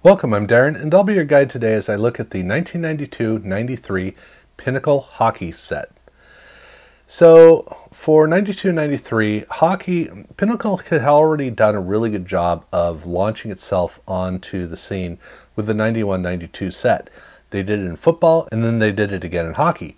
Welcome, I'm Darren, and I'll be your guide today as I look at the 1992-93 Pinnacle Hockey set. So for 92-93, hockey, Pinnacle had already done a really good job of launching itself onto the scene with the 91-92 set. They did it in football, and then they did it again in hockey.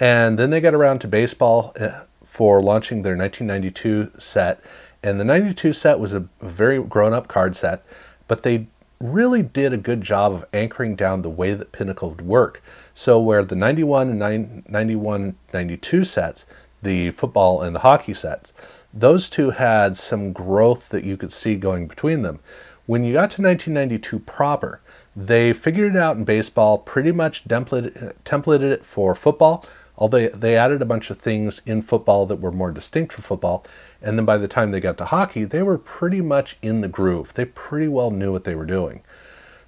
And then they got around to baseball uh, for launching their 1992 set, and the 92 set was a very grown-up card set, but they really did a good job of anchoring down the way that Pinnacle would work. So where the 91 and 91, 92 sets, the football and the hockey sets, those two had some growth that you could see going between them. When you got to 1992 proper, they figured it out in baseball, pretty much templated, it for football, although they added a bunch of things in football that were more distinct from football. And then by the time they got to hockey, they were pretty much in the groove. They pretty well knew what they were doing.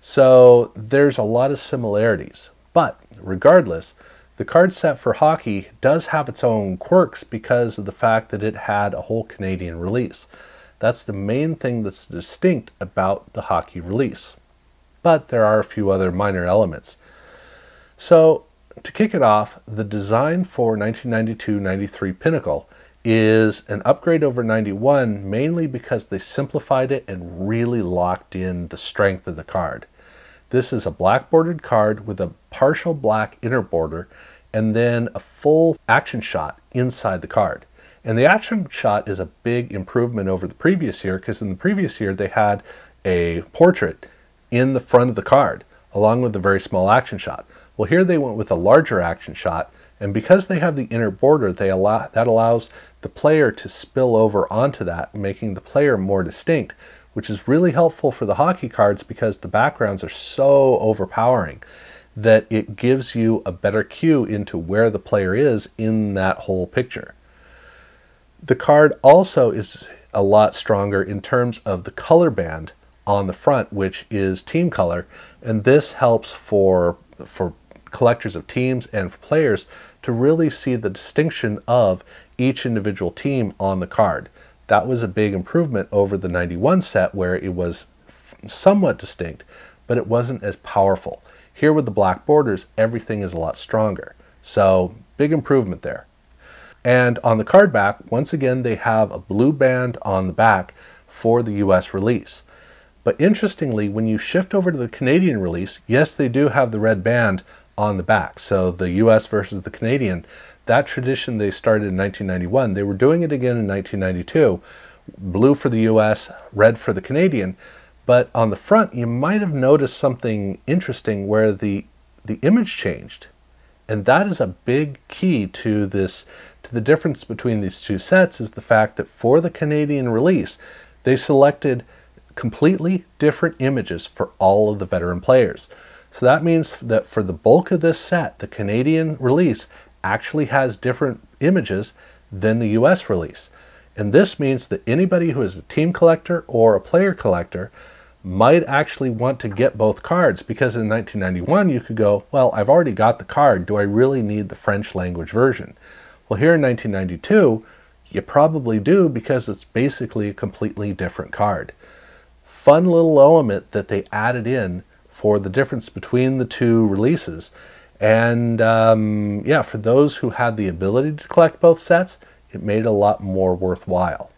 So there's a lot of similarities. But regardless, the card set for hockey does have its own quirks because of the fact that it had a whole Canadian release. That's the main thing that's distinct about the hockey release. But there are a few other minor elements. So to kick it off, the design for 1992-93 Pinnacle is an upgrade over 91 mainly because they simplified it and really locked in the strength of the card. This is a black bordered card with a partial black inner border and then a full action shot inside the card. And the action shot is a big improvement over the previous year because in the previous year they had a portrait in the front of the card along with a very small action shot. Well, here they went with a larger action shot, and because they have the inner border, they allow, that allows the player to spill over onto that, making the player more distinct, which is really helpful for the hockey cards because the backgrounds are so overpowering that it gives you a better cue into where the player is in that whole picture. The card also is a lot stronger in terms of the color band on the front, which is team color, and this helps for for collectors of teams and players to really see the distinction of each individual team on the card. That was a big improvement over the 91 set where it was somewhat distinct, but it wasn't as powerful. Here with the black borders, everything is a lot stronger. So big improvement there. And on the card back, once again, they have a blue band on the back for the US release. But interestingly, when you shift over to the Canadian release, yes, they do have the red band on the back. So the US versus the Canadian, that tradition they started in 1991. They were doing it again in 1992. Blue for the US, red for the Canadian. But on the front, you might have noticed something interesting where the, the image changed. And that is a big key to this, to the difference between these two sets is the fact that for the Canadian release, they selected completely different images for all of the veteran players. So that means that for the bulk of this set, the Canadian release actually has different images than the US release. And this means that anybody who is a team collector or a player collector might actually want to get both cards because in 1991 you could go, well, I've already got the card. Do I really need the French language version? Well, here in 1992, you probably do because it's basically a completely different card. Fun little element that they added in for the difference between the two releases. And um, yeah, for those who had the ability to collect both sets, it made it a lot more worthwhile.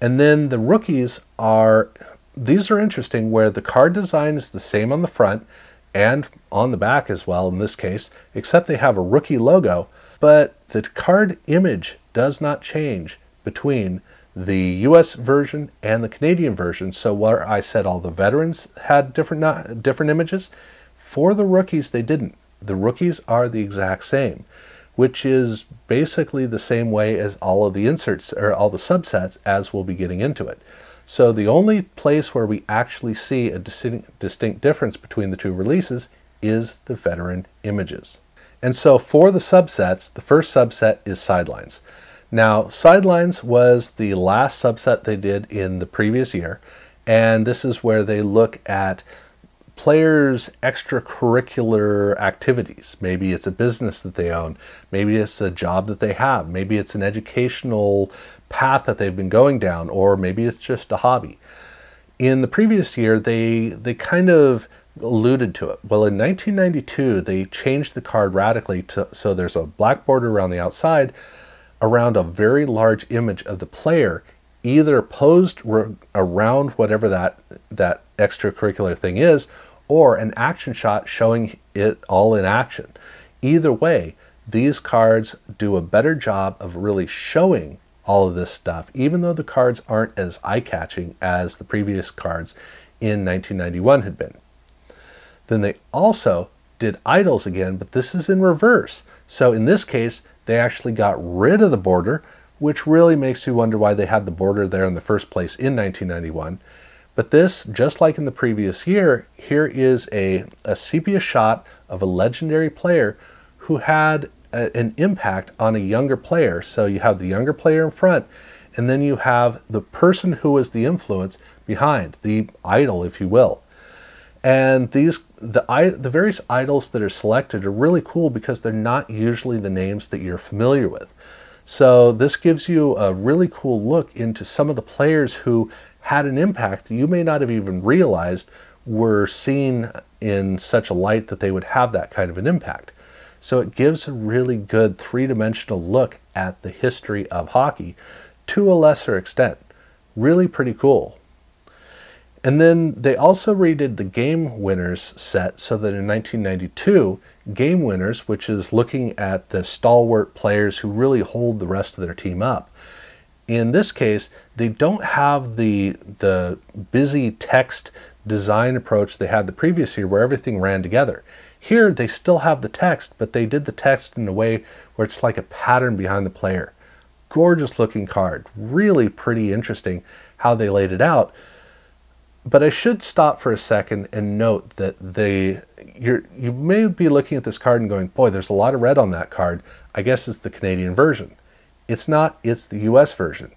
And then the rookies are, these are interesting where the card design is the same on the front and on the back as well in this case, except they have a rookie logo, but the card image does not change between the US version and the Canadian version. So where I said all the veterans had different different images, for the rookies they didn't. The rookies are the exact same, which is basically the same way as all of the inserts or all the subsets as we'll be getting into it. So the only place where we actually see a distinct, distinct difference between the two releases is the veteran images. And so for the subsets, the first subset is sidelines. Now, Sidelines was the last subset they did in the previous year, and this is where they look at players' extracurricular activities. Maybe it's a business that they own, maybe it's a job that they have, maybe it's an educational path that they've been going down, or maybe it's just a hobby. In the previous year, they they kind of alluded to it. Well, in 1992, they changed the card radically to so there's a black border around the outside, around a very large image of the player, either posed around whatever that that extracurricular thing is, or an action shot showing it all in action. Either way, these cards do a better job of really showing all of this stuff, even though the cards aren't as eye-catching as the previous cards in 1991 had been. Then they also did idols again, but this is in reverse. So in this case, they actually got rid of the border, which really makes you wonder why they had the border there in the first place in 1991. But this, just like in the previous year, here is a, a sepia shot of a legendary player who had a, an impact on a younger player. So you have the younger player in front, and then you have the person who was the influence behind, the idol, if you will. And these the the various idols that are selected are really cool because they're not usually the names that you're familiar with. So this gives you a really cool look into some of the players who had an impact you may not have even realized were seen in such a light that they would have that kind of an impact. So it gives a really good three-dimensional look at the history of hockey to a lesser extent. Really pretty cool. And then they also redid the Game Winners set so that in 1992, Game Winners, which is looking at the stalwart players who really hold the rest of their team up, in this case, they don't have the, the busy text design approach they had the previous year where everything ran together. Here, they still have the text, but they did the text in a way where it's like a pattern behind the player. Gorgeous looking card. Really pretty interesting how they laid it out but I should stop for a second and note that they you you may be looking at this card and going, boy, there's a lot of red on that card. I guess it's the Canadian version. It's not, it's the US version.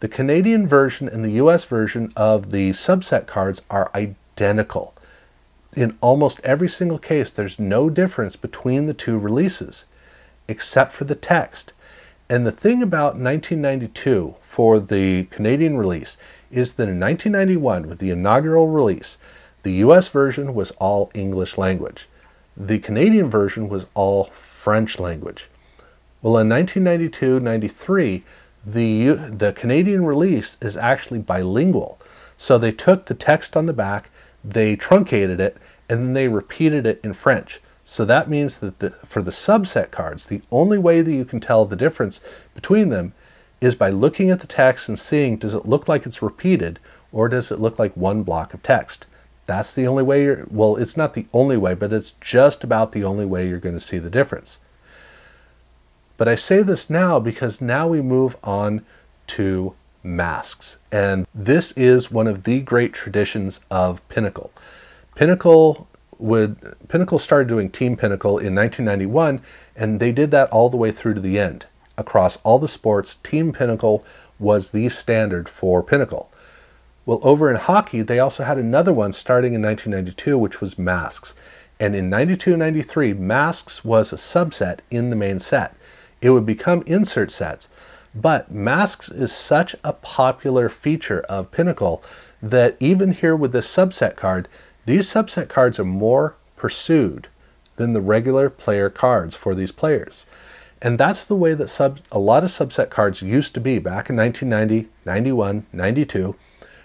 The Canadian version and the US version of the subset cards are identical. In almost every single case, there's no difference between the two releases, except for the text. And the thing about 1992 for the Canadian release is that in 1991, with the inaugural release, the US version was all English language. The Canadian version was all French language. Well, in 1992-93, the, the Canadian release is actually bilingual. So they took the text on the back, they truncated it, and then they repeated it in French. So that means that the, for the subset cards, the only way that you can tell the difference between them is by looking at the text and seeing does it look like it's repeated or does it look like one block of text. That's the only way you're, well, it's not the only way, but it's just about the only way you're going to see the difference. But I say this now because now we move on to masks. And this is one of the great traditions of Pinnacle. Pinnacle would Pinnacle started doing Team Pinnacle in 1991, and they did that all the way through to the end. Across all the sports, Team Pinnacle was the standard for Pinnacle. Well, over in hockey, they also had another one starting in 1992, which was Masks. And in 92 93, Masks was a subset in the main set. It would become insert sets. But Masks is such a popular feature of Pinnacle that even here with this subset card, these subset cards are more pursued than the regular player cards for these players. And that's the way that sub, a lot of subset cards used to be back in 1990, 91, 92.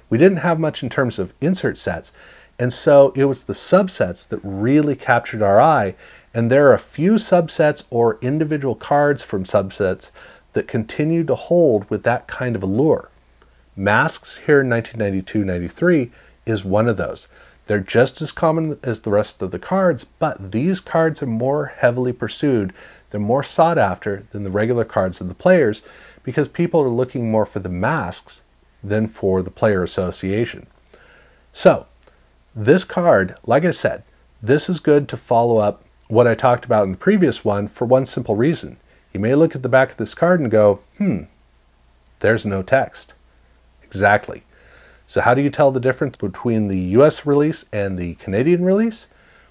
We didn't have much in terms of insert sets. And so it was the subsets that really captured our eye. And there are a few subsets or individual cards from subsets that continue to hold with that kind of allure. Masks here in 1992 93 is one of those. They're just as common as the rest of the cards, but these cards are more heavily pursued. They're more sought after than the regular cards of the players because people are looking more for the masks than for the player association. So, this card, like I said, this is good to follow up what I talked about in the previous one for one simple reason. You may look at the back of this card and go, hmm, there's no text. Exactly. So how do you tell the difference between the US release and the Canadian release?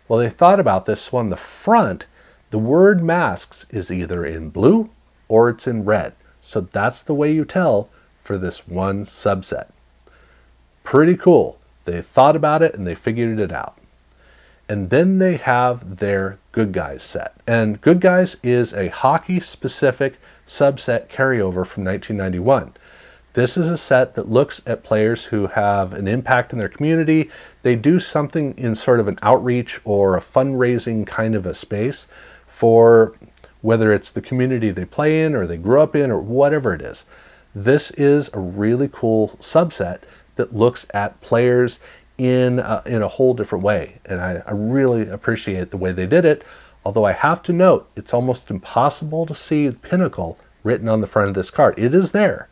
Well, they thought about this. So on the front, the word masks is either in blue or it's in red. So that's the way you tell for this one subset. Pretty cool. They thought about it and they figured it out. And then they have their Good Guys set. And Good Guys is a hockey specific subset carryover from 1991. This is a set that looks at players who have an impact in their community. They do something in sort of an outreach or a fundraising kind of a space for whether it's the community they play in or they grew up in or whatever it is. This is a really cool subset that looks at players in a, in a whole different way. And I, I really appreciate the way they did it. Although I have to note, it's almost impossible to see Pinnacle written on the front of this card. It is there,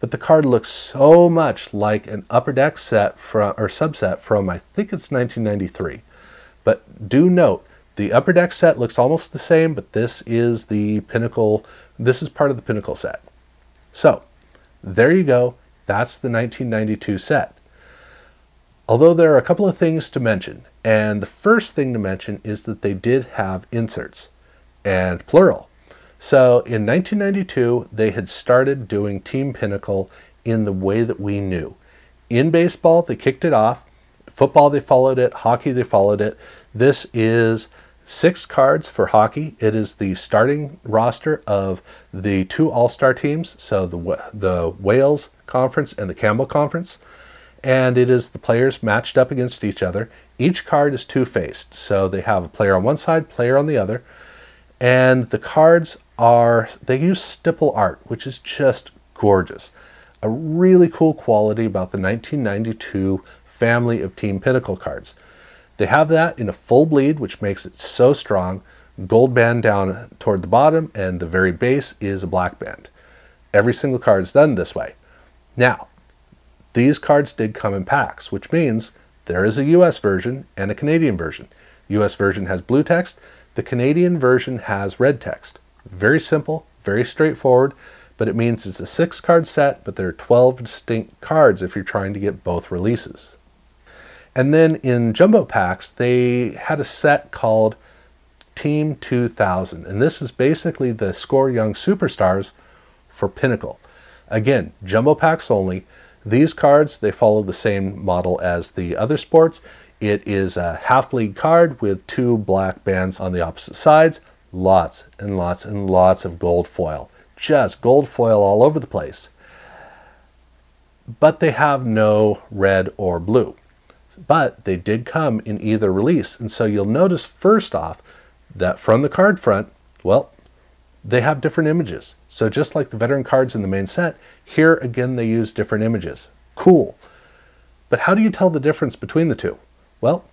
but the card looks so much like an upper deck set from or subset from I think it's 1993. But do note the upper deck set looks almost the same, but this is the pinnacle. This is part of the pinnacle set. So there you go. That's the 1992 set. Although there are a couple of things to mention, and the first thing to mention is that they did have inserts and plural. So in 1992, they had started doing Team Pinnacle in the way that we knew. In baseball, they kicked it off. Football, they followed it. Hockey, they followed it. This is six cards for hockey. It is the starting roster of the two all-star teams, so the, the Wales Conference and the Campbell Conference. And it is the players matched up against each other. Each card is two-faced, so they have a player on one side, player on the other. And the cards are, they use stipple art, which is just gorgeous. A really cool quality about the 1992 family of Team Pinnacle cards. They have that in a full bleed, which makes it so strong. Gold band down toward the bottom, and the very base is a black band. Every single card is done this way. Now, these cards did come in packs, which means there is a US version and a Canadian version. US version has blue text, the Canadian version has red text. Very simple, very straightforward, but it means it's a six card set, but there are 12 distinct cards if you're trying to get both releases. And then in jumbo packs, they had a set called Team 2000, and this is basically the Score Young Superstars for Pinnacle. Again, jumbo packs only. These cards, they follow the same model as the other sports. It is a half bleed card with two black bands on the opposite sides. Lots and lots and lots of gold foil. Just gold foil all over the place. But they have no red or blue. But they did come in either release. And so you'll notice first off that from the card front, well, they have different images. So just like the veteran cards in the main set, here again they use different images. Cool. But how do you tell the difference between the two? Well,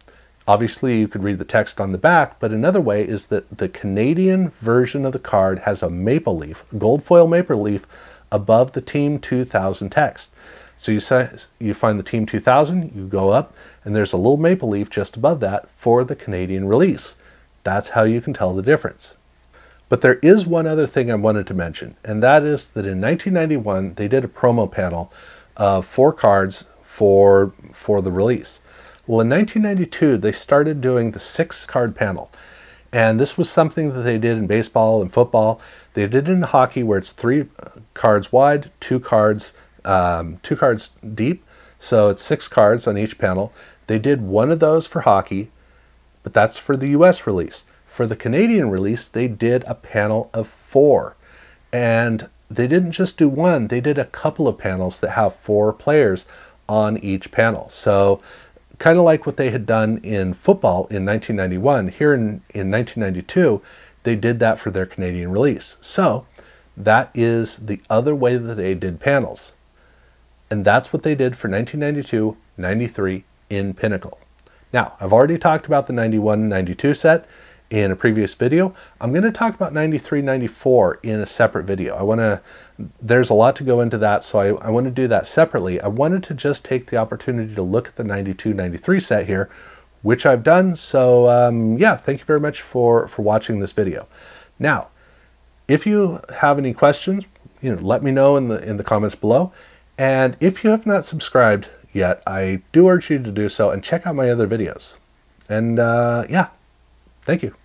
obviously you could read the text on the back, but another way is that the Canadian version of the card has a maple leaf, gold foil maple leaf, above the Team 2000 text. So you say, you find the Team 2000, you go up, and there's a little maple leaf just above that for the Canadian release. That's how you can tell the difference. But there is one other thing I wanted to mention, and that is that in 1991 they did a promo panel of four cards for for the release. Well, in 1992, they started doing the six card panel. And this was something that they did in baseball and football. They did it in hockey where it's three cards wide, two cards, um, two cards deep. So it's six cards on each panel. They did one of those for hockey, but that's for the US release. For the Canadian release, they did a panel of four. And they didn't just do one, they did a couple of panels that have four players on each panel. So kind of like what they had done in football in 1991, here in, in 1992, they did that for their Canadian release. So that is the other way that they did panels. And that's what they did for 1992 93 in Pinnacle. Now, I've already talked about the 91 92 set in a previous video. I'm going to talk about 93, 94 in a separate video. I want to, there's a lot to go into that, so I, I want to do that separately. I wanted to just take the opportunity to look at the 92, 93 set here, which I've done. So um, yeah, thank you very much for, for watching this video. Now, if you have any questions, you know, let me know in the, in the comments below. And if you have not subscribed yet, I do urge you to do so and check out my other videos. And uh, yeah, Thank you.